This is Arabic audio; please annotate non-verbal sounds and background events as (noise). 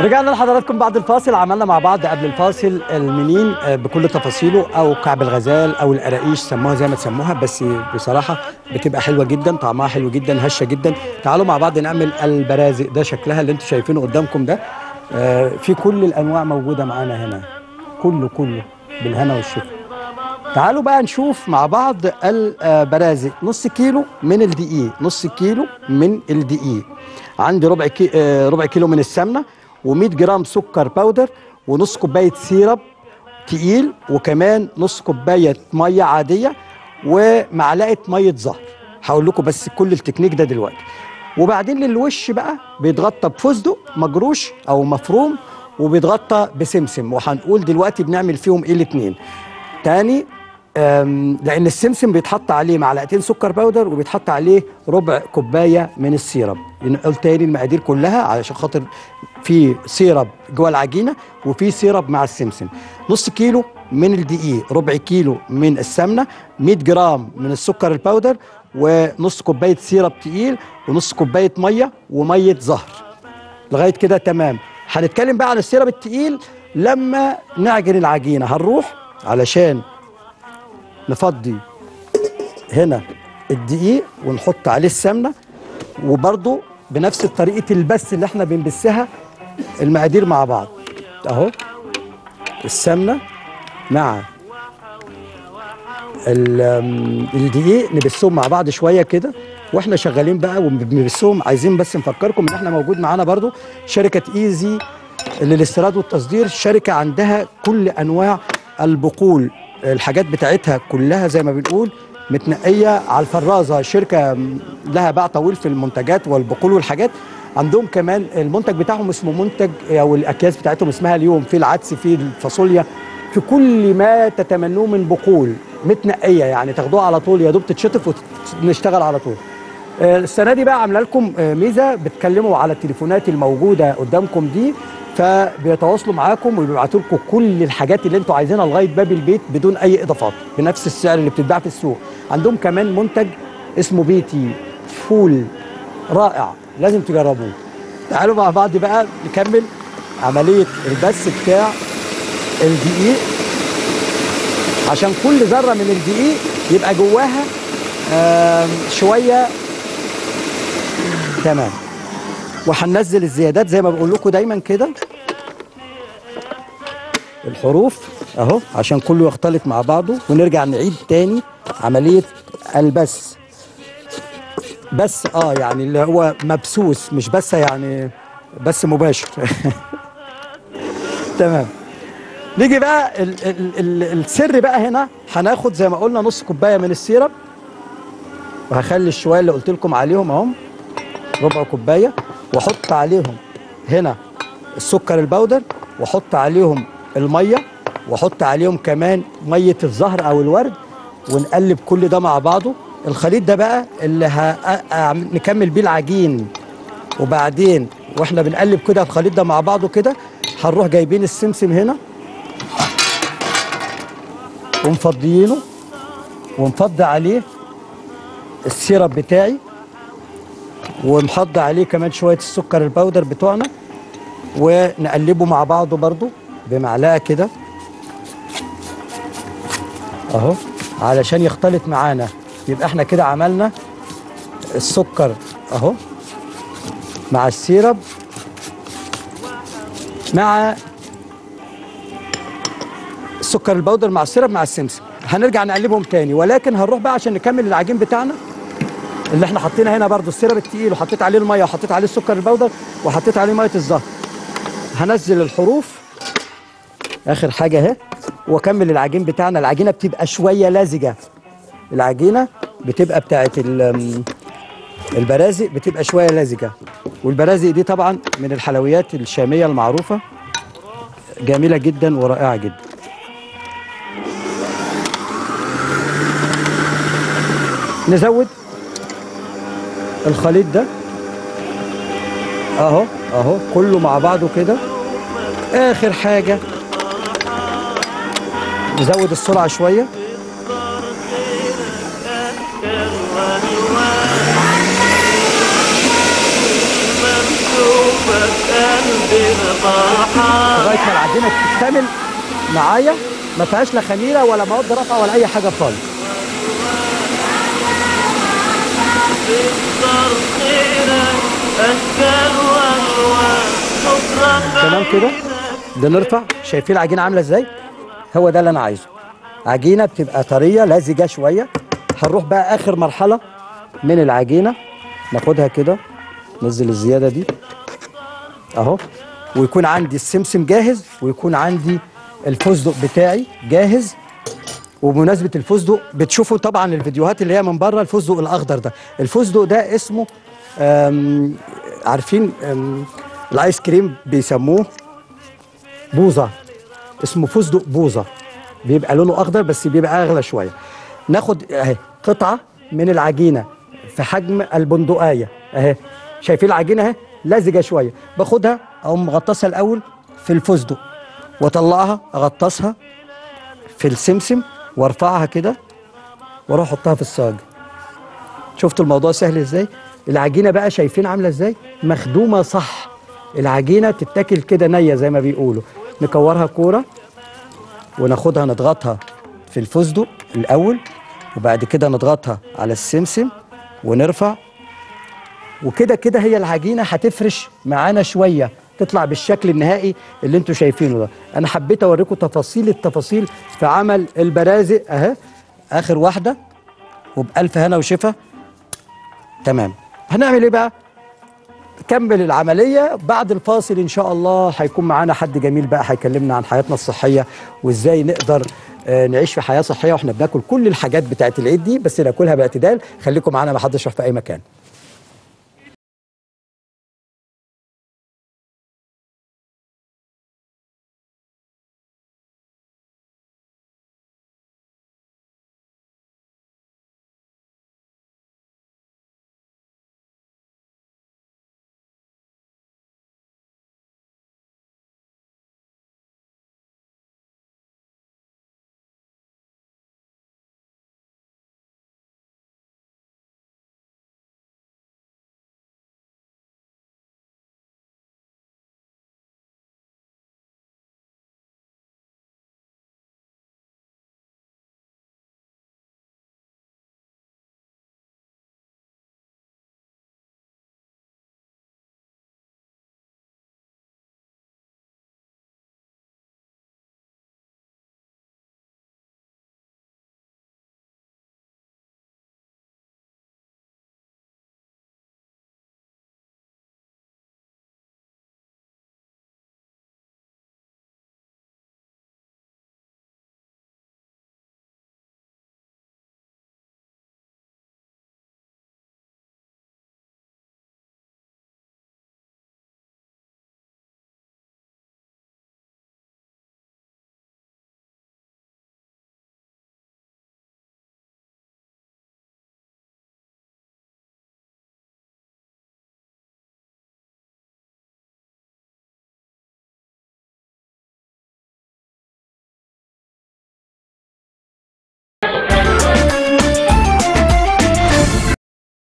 رجعنا لحضراتكم بعد الفاصل عملنا مع بعض قبل الفاصل المنين آه، بكل تفاصيله أو كعب الغزال أو القراقيش سموها زي ما تسموها بس بصراحة بتبقى حلوة جدا طعمها حلو جدا هشة جدا. تعالوا مع بعض نعمل البرازق ده شكلها اللي أنتم شايفينه قدامكم ده. آه، في كل الأنواع موجودة معانا هنا. كله كله بالهنا والشفا تعالوا بقى نشوف مع بعض البرازق نص كيلو من الدقيق. نص كيلو من الدقيق. عندي ربع كي... آه، ربع كيلو من السمنة و100 جرام سكر powder ونص كوباية syrup تقيل وكمان نص كوباية مية عادية ومعلقة مية زهر. هقول لكم بس كل التكنيك ده دلوقتي. وبعدين للوش بقى بيتغطى بفستق مجروش أو مفروم وبيتغطى بسمسم. وهنقول دلوقتي بنعمل فيهم إيه الاتنين. تاني لأن السمسم بيتحط عليه معلقتين سكر powder وبيتحط عليه ربع كوباية من ال syrup. نقول تاني المقادير كلها علشان خاطر في syrup جوه العجينة وفي syrup مع السمسم. نص كيلو من الدقيق ربع كيلو من السمنة 100 جرام من السكر ال powder ونص كوباية syrup تقيل ونص كوباية مية ومية زهر. لغاية كده تمام. هنتكلم بقى عن ال syrup التقيل. لما نعجن العجينة هنروح علشان نفضي هنا الدقيق ونحط عليه السمنة وبرده بنفس طريقة البس اللي إحنا بنبسها المقادير مع بعض. أهو السمنة مع الدقيق نبسهم مع بعض شوية كده وإحنا شغالين بقى وبنبسهم. عايزين بس نفكركم إن إحنا موجود معانا برضو شركة ايزي للاستيراد والتصدير شركة عندها كل أنواع البقول الحاجات بتاعتها كلها زي ما بنقول متنقية على الفرازة. شركة لها باع طويل في المنتجات والبقول والحاجات. عندهم كمان المنتج بتاعهم اسمه منتج أو الأكياس بتاعتهم اسمها اليوم في العدس في الفاصوليا. في كل ما تتمنوه من بقول متنقية يعني تاخدوها على طول يا دوب تتشطف ونشتغل على طول. آه، السنة دي بقى عاملة لكم آه، ميزة بتكلموا على التليفونات الموجودة قدامكم دي. فبيتواصلوا معاكم وبيبعتوا لكم كل الحاجات اللي أنتوا عايزينها لغاية باب البيت بدون أي إضافات بنفس السعر اللي بتتباع في السوق. عندهم كمان منتج اسمه بيتي فول رائع لازم تجربوه. تعالوا مع بعض بقى نكمل عملية البث بتاع الدقيق. عشان كل ذرة من الدقيق يبقى جواها شوية تمام. وهننزل الزيادات زي ما بقول لكم دايما كده. الحروف أهو عشان كله يختلط مع بعضه. ونرجع نعيد تاني عملية البث بس آه يعني اللي هو مبسوس مش بس يعني بس مباشر. (laughs) تمام. نيجي بقى ال ال ال السر بقى هنا. هناخد زي ما قلنا نص كوباية من السيرب وهخلي الشوية اللي قلت لكم عليهم اهم ربع كوباية. واحط عليهم هنا السكر البودر واحط عليهم المية واحط عليهم كمان مية الزهر أو الورد ونقلب كل ده مع بعضه. الخليط ده بقى اللي هنكمل بيه العجين. وبعدين وإحنا بنقلب كده الخليط ده مع بعضه كده هنروح جايبين السمسم هنا ومفضيينه ومفضي عليه السيرب بتاعي. ومحضر عليه كمان شوية السكر البودر بتوعنا ونقلبه مع بعضه برضو بمعلقة كده. أهو علشان يختلط معانا. يبقى إحنا كده عملنا السكر أهو مع السيرب مع السكر ال powder مع ال syrup مع السمسم. هنرجع نقلبهم تاني ولكن هنروح بقى عشان نكمل العجين بتاعنا. اللي إحنا حاطينها هنا برضو ال syrup التقيل وحطيت عليه المية وحطيت عليه السكر ال powder وحطيت عليه مية الزهر. هنزل الحروف. آخر حاجة اهي. وأكمل العجين بتاعنا. العجينة بتبقى شوية لزجة. العجينة بتبقى بتاعت ال- البرازق بتبقى شوية لزجة. والبرازق دي طبعا من الحلويات الشامية المعروفة. جميلة جدا ورائعة جدا. نزود. الخليط ده. اهو اهو كله مع بعضه كده. آخر حاجة. نزود السرعة شوية. لغاية ما العجينة تكتمل معايا. ما فيهاش لا خميرة ولا مواد رفع ولا أي حاجة خالص. تمام كده؟ ده نرفع؟ شايفين العجينة عاملة إزاي؟ هو ده اللي أنا عايزه. عجينة بتبقى طرية لزجة شوية. هنروح بقى آخر مرحلة من العجينة. ناخدها كده. ننزل الزيادة دي. أهو. ويكون عندي السمسم جاهز ويكون عندي الفستق بتاعي جاهز. وبمناسبة الفستق بتشوفوا طبعا الفيديوهات اللي هي من بره الفستق الأخضر ده. الفستق ده اسمه عارفين الآيس كريم بيسموه بوظه اسمه فستق بوظه بيبقى لونه أخضر بس بيبقى أغلى شوية. ناخد أهي قطعة من العجينة في حجم البندقايه أهي شايفين العجينة أهي؟ لزجة شوية. باخدها أقوم مغطسها الأول في الفستق وأطلعها أغطسها في السمسم. وارفعها كده وأروح احطها في الصاج. شفتوا الموضوع سهل إزاي؟ العجينة بقى شايفين عاملة إزاي؟ مخدومة صح. العجينة تتاكل كده نية زي ما بيقولوا. نكورها كورة وناخدها نضغطها في الفستق الأول وبعد كده نضغطها على السمسم ونرفع. وكده كده هي العجينة هتفرش معانا شوية. تطلع بالشكل النهائي اللي أنتوا شايفينه ده. أنا حبيت أوريكم تفاصيل التفاصيل في عمل البرازق. أهي آخر واحدة. وبألف هنا وشفا. تمام. هنعمل إيه بقى؟ كمل العملية. بعد الفاصل إن شاء الله هيكون معانا حد جميل بقى هيكلمنا عن حياتنا الصحية وإزاي نقدر آه، نعيش في حياة صحية وإحنا بناكل كل الحاجات بتاعت العيد دي بس ناكلها باعتدال. خليكم معانا ما حدش يروح في أي مكان.